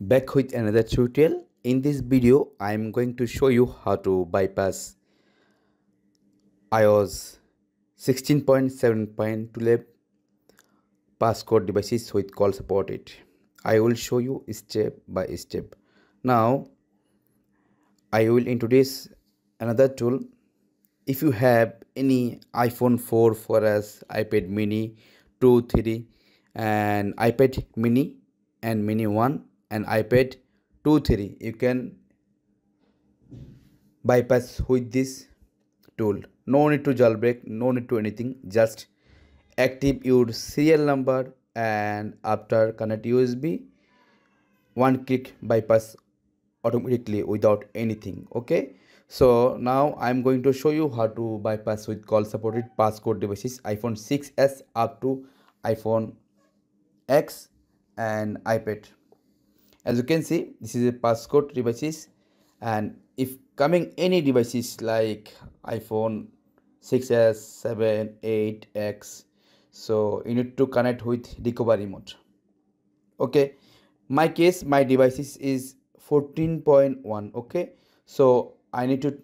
back with another tutorial. In this video i am going to show you how to bypass ios 16.7.12 passcode devices with call supported i will show you step by step. Now i will introduce another tool. If you have any iphone 4 4s ipad mini 2 3 and ipad mini and mini 1 and ipad 2 3 you can bypass with this tool. No need to jailbreak no need to anything. Just active your serial number and after connect usb one click bypass automatically without anything okay? So now i'm going to show you how to bypass with call supported passcode devices iphone 6s up to iphone x and ipad as you can see this is a passcode devices. And if coming any devices like iphone 6s 7 8 x so you need to connect with recovery mode. Okay. My case my devices is 14.1 okay? So i need to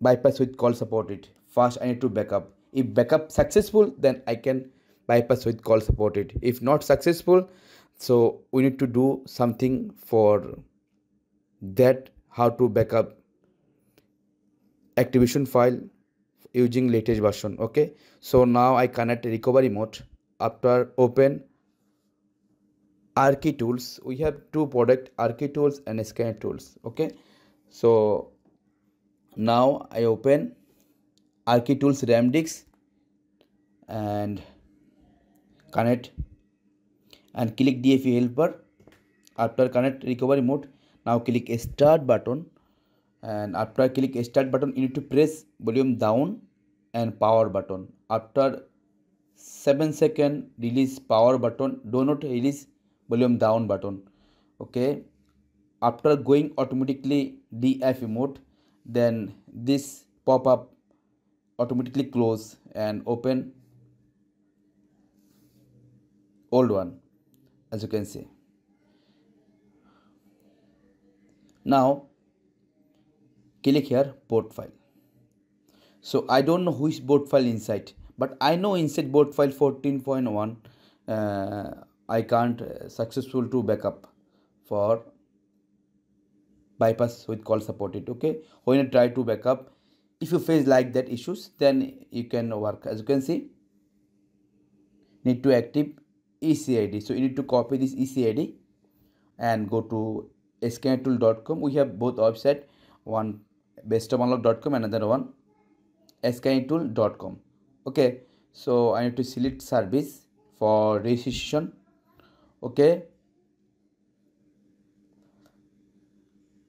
bypass with call supported first i need to backup. If backup successful then i can bypass with call supported if not successful so we need to do something for that how to backup activation file using latest version okay? So now i connect recovery mode. After open Archi tools we have two product Archi tools and scan tools okay? So now i open Archi tools ramdisk and connect and click DFU helper. After connect recovery mode now click start button. And after click start button you need to press volume down and power button. After 7 second release power button. Do not release volume down button. Okay. After going automatically DFU mode then this pop up automatically close and open old one as you can see. Now click here board file. So I don't know which board file inside but I know inside board file 14.1 uh, I can't uh, successful to backup for bypass with call supported okay? When you try to backup if you face like that issues then you can work. As you can see need to active ECID. So you need to copy this ECID and go to scantool.com. We have both website, one bestomunlock.com and another one scantool.com. Okay, so I need to select service for registration. Okay,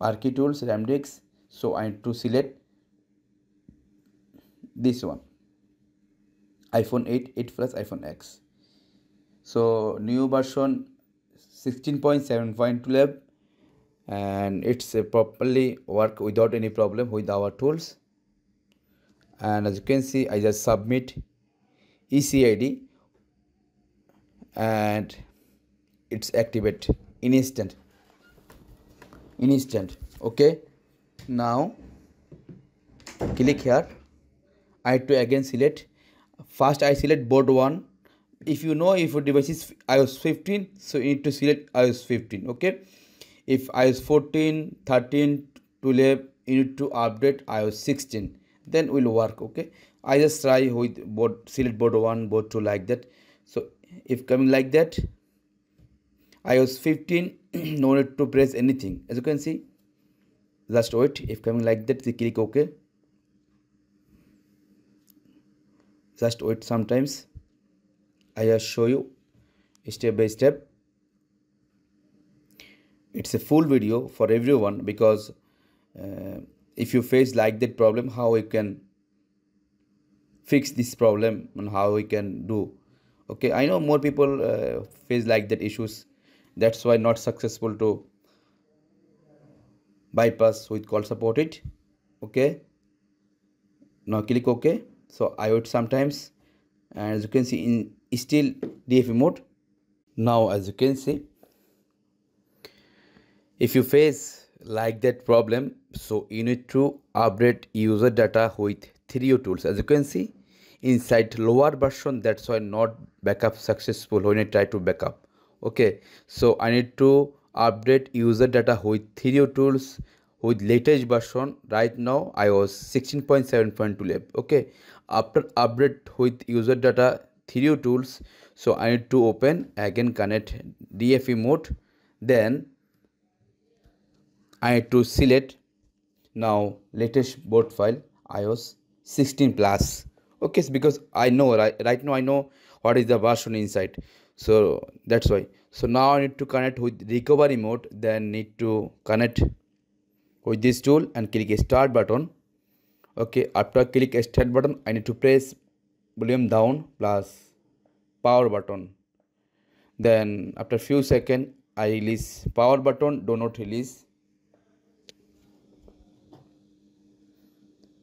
Archi tools, Ramdisk. So I need to select this one iPhone 8, 8 plus, iPhone X so new version 16.7.12 and it's uh, properly work without any problem with our tools. And as you can see I just submit ECID and it's activate in instant in instant. Okay now click here. I have to again select. First I select board 1 if you know if your device is iOS 15 so you need to select iOS 15 okay? If iOS 14 13 12 you need to update iOS 16 then will work okay? I just try with board select board 1 board 2 like that. So if coming like that iOS 15 no need to press anything. As you can see just wait. If coming like that click ok just wait sometimes I just show you step by step. It's a full video for everyone because uh, if you face like that problem how we can fix this problem and how we can do? Okay i know more people uh, face like that issues. That's why not successful to bypass with call supported okay? Now click ok so i would sometimes. And as you can see in still DFU mode. Now as you can see if you face like that problem so you need to update user data with Threo tools. As you can see inside lower version that's why not backup successful when I try to backup. Okay so I need to update user data with Threo tools with latest version. Right now iOS 16.7.2 okay after update with user data Threo tools. So I need to open again connect DFE mode. Then I need to select now latest board file iOS 16 plus. Okay because I know right, right now I know what is the version inside. So that's why. So now I need to connect with recovery mode. Then need to connect with this tool and click a start button. Okay after click a start button I need to press volume down plus power button. Then after few second I release power button do not release.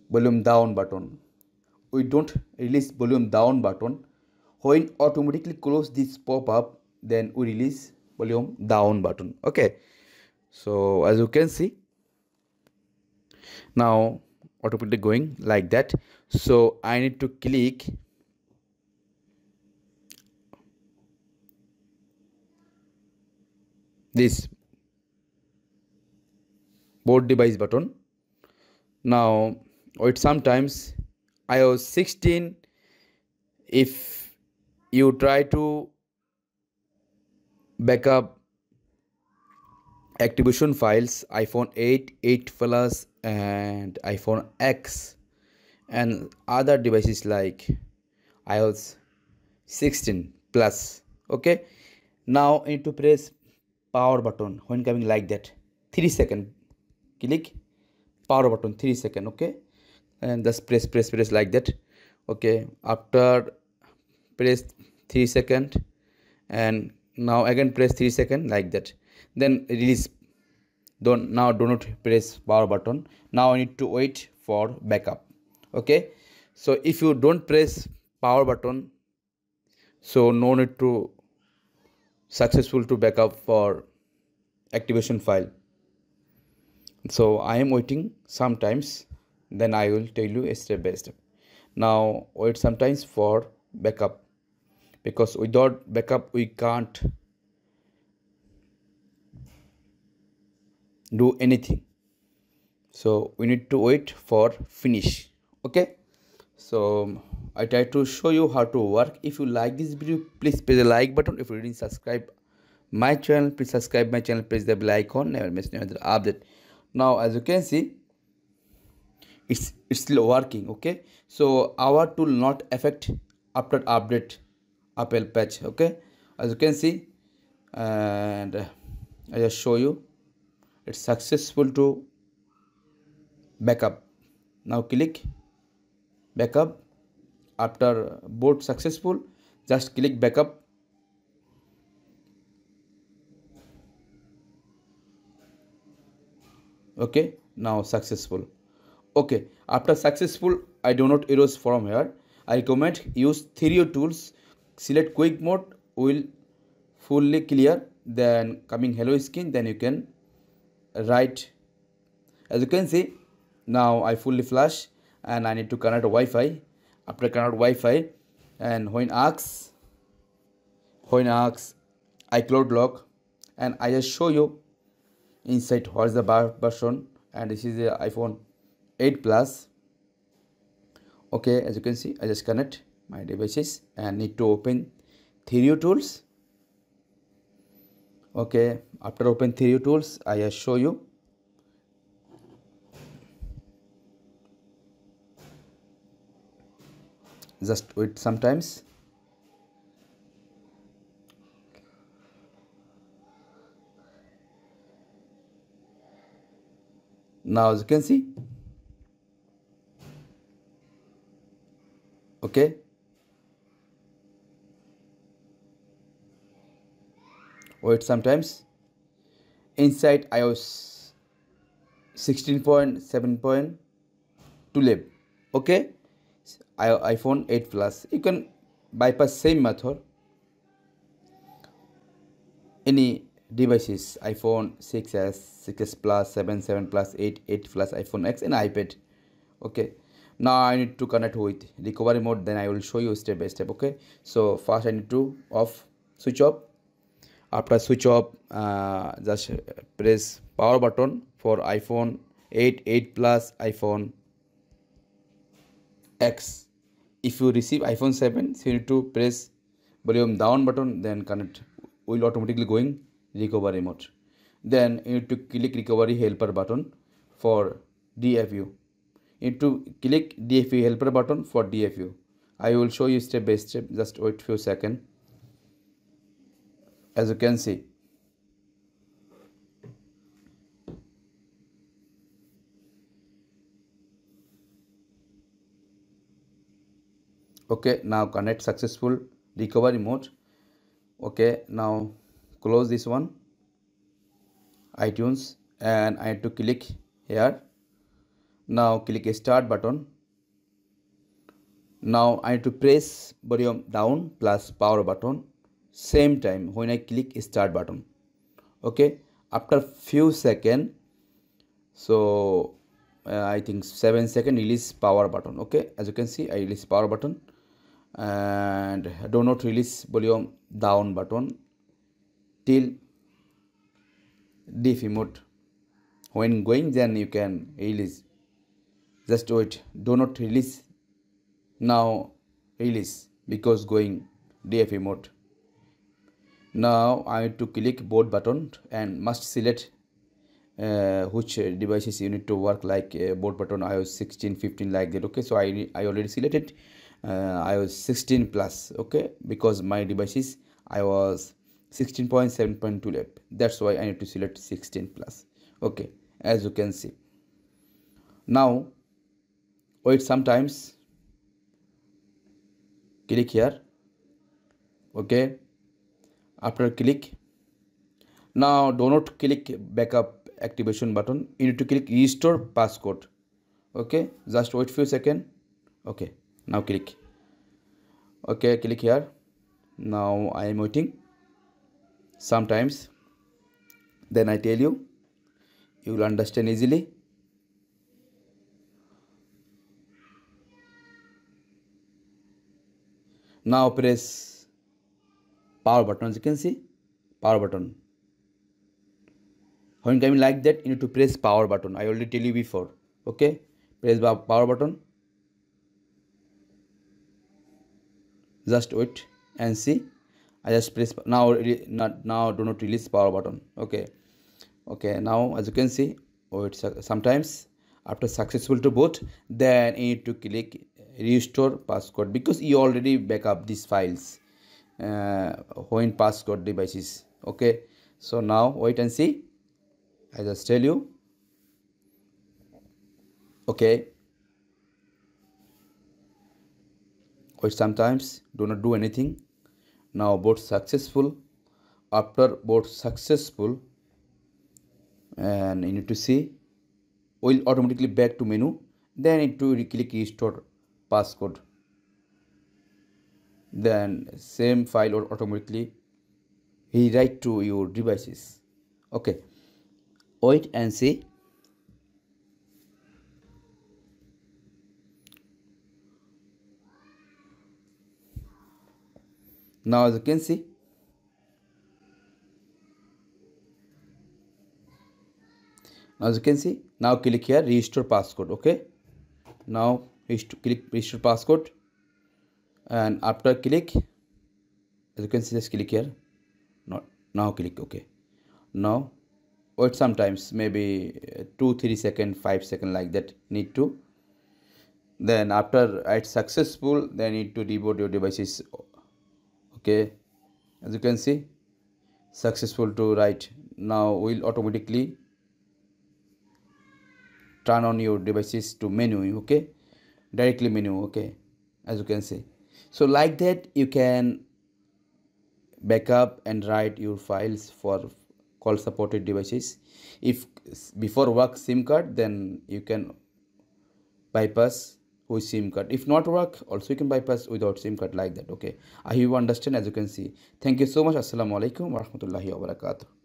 Volume down button. We don't release volume down button. When automatically close this pop-up then we release volume down button. Okay. So as you can see now automatically going like that. So i need to click this board device button. Now wait sometimes iOS 16 if you try to backup activation files iPhone 8 8 plus and iPhone X and other devices like iOS 16 plus okay? Now I need to press power button when coming like that. 3 second click power button 3 second okay? And just press press press like that okay? After press 3 second and now again press 3 second like that. Then release don't now do not press power button. Now i need to wait for backup. Okay? So if you don't press power button so no need to successful to backup for activation file. So i am waiting sometimes. Then i will tell you step by step. Now wait sometimes for backup. Because without backup we can't do anything. So we need to wait for finish okay? So i try to show you how to work. If you like this video please press the like button. If you didn't subscribe my channel please subscribe my channel. Press the bell icon. Never miss another update. Now as you can see it's it's still working okay? So our tool not affect after update apple patch okay? As you can see and i just show you it's successful to backup. Now click backup. After boot successful just click backup. Okay now successful. Okay after successful i do not erase from here. I recommend use Threo tools. Select quick mode will fully clear then coming hello skin then you can write as you can see now i fully flash and i need to connect wi-fi. After connect wi-fi and when asks when asks icloud lock and i just show you inside what's the bar version and this is the iphone 8 plus. Okay as you can see i just connect my devices and need to open Threo tools okay after open Threo tools i show you. Just wait sometimes. Now as you can see okay wait sometimes. Inside iOS 16.7.2 lab okay? iPhone 8 plus. You can bypass same method. Any devices iphone 6s 6s plus 7 7 plus 8 8 plus iphone x and ipad okay? Now i need to connect with recovery mode then i will show you step by step okay? So first i need to off switch off after switch off uh, just press power button for iphone 8 8 plus iphone x. If you receive iphone 7 so you need to press volume down button then connect. Will automatically going recovery mode then you need to click recovery helper button for dfu you need to click dfu helper button for dfu i will show you step by step. Just wait few seconds as you can see. Okay now connect successful recovery mode. Okay now close this one. itunes and i have to click here. Now click start button. Now i need to press volume down plus power button same time when i click start button. Okay? After few second so uh, i think seven second release power button. Okay? As you can see i release power button. And do not release volume down button till DF mode when going then you can release. Just wait. Do not release. Now release. Because going DFE mode now I need to click board button and must select uh, which devices you need to work like uh, board button iOS 16 15 like that okay? So I, I already selected uh, iOS 16 plus okay? Because my devices I was 16.7.2 lap that's why I need to select 16 plus okay? As you can see. Now wait sometimes click here okay after click now do not click backup activation button. You need to click restore passcode. Okay just wait few second. Okay now click. Okay click here. Now i am waiting. Sometimes then I tell you. You will understand easily. Now press power button as you can see power button. When coming like that you need to press power button. I already tell you before okay? Press power button. Just wait and see. I just press now not now do not release power button okay? Okay now as you can see it's sometimes after successful to boot then you need to click restore passcode because you already backup these files Uh, when passcode devices. Okay. So now wait and see. I just tell you. Okay. Wait sometimes do not do anything. Now both successful. After both successful and you need to see will automatically back to menu. Then need to click restore passcode then same file will automatically. Rewrite to your devices. Okay. Wait and see. Now as you can see. Now as you can see. Now click here restore passcode. Okay. Now click restore passcode and after click as you can see just click here. Not now click okay. Now wait sometimes maybe uh, two three second five second like that need to. Then after it's successful then need to reboot your devices. Okay as you can see successful to write. Now will automatically turn on your devices to menu okay? Directly menu okay? As you can see so like that you can backup and write your files for call supported devices. If before work sim card then you can bypass with sim card. If not work also you can bypass without sim card like that okay? I hope you understand as you can see. Thank you so much. Assalamu alaikum warahmatullahi wabarakatuh